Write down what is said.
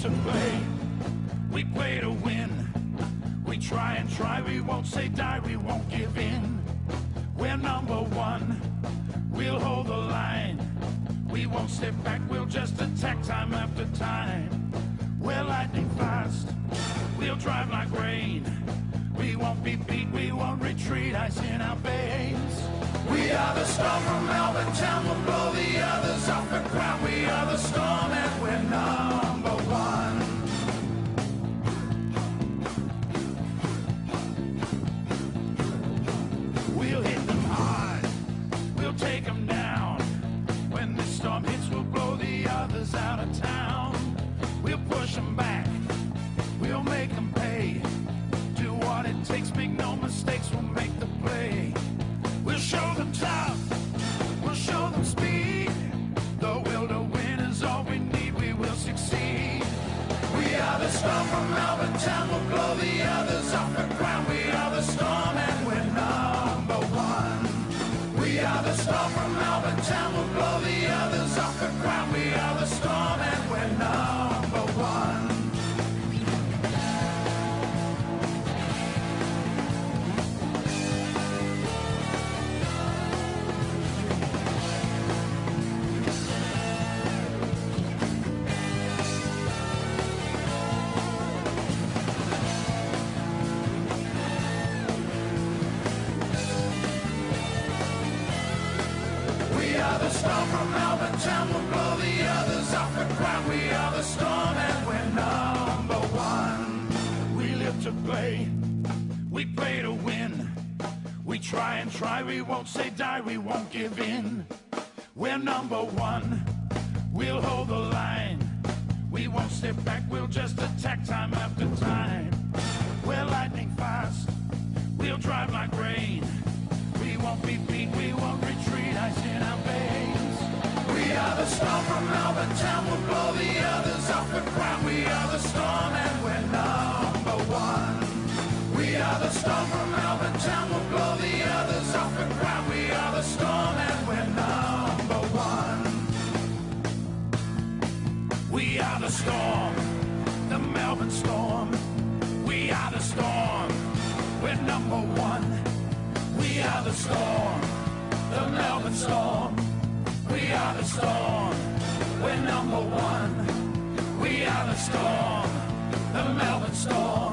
to play. We play to win. We try and try. We won't say die. We won't give in. We're number one. We'll hold the line. We won't step back. We'll just attack time after time. We're lightning fast. We'll drive like rain. We won't be beat. We won't retreat. Ice in our veins. We are the storm from Melbourne town. We'll blow the others off from Melbourne town. We'll blow the others off the ground. We are the storm and we're number one. We are the storm from Melbourne town. We'll blow the others the storm from Melbourne town. We'll blow the others off the ground. We are the storm and we're number one. We live to play. We play to win. We try and try. We won't say die. We won't give in. We're number one. We'll hold the line. We won't step back. We'll just attack time after time. We're lightning fast. We'll drive from Melbourne town, we'll blow the others off the ground. We are the storm and we're number one. We are the storm from Melbourne town, we'll blow the others off the ground. We are the storm and we're number one. We are the storm, the Melbourne storm. We are the storm, we're number one. We are the storm, the Melbourne storm. We are the storm, we're number one. We are the storm, the Melbourne storm.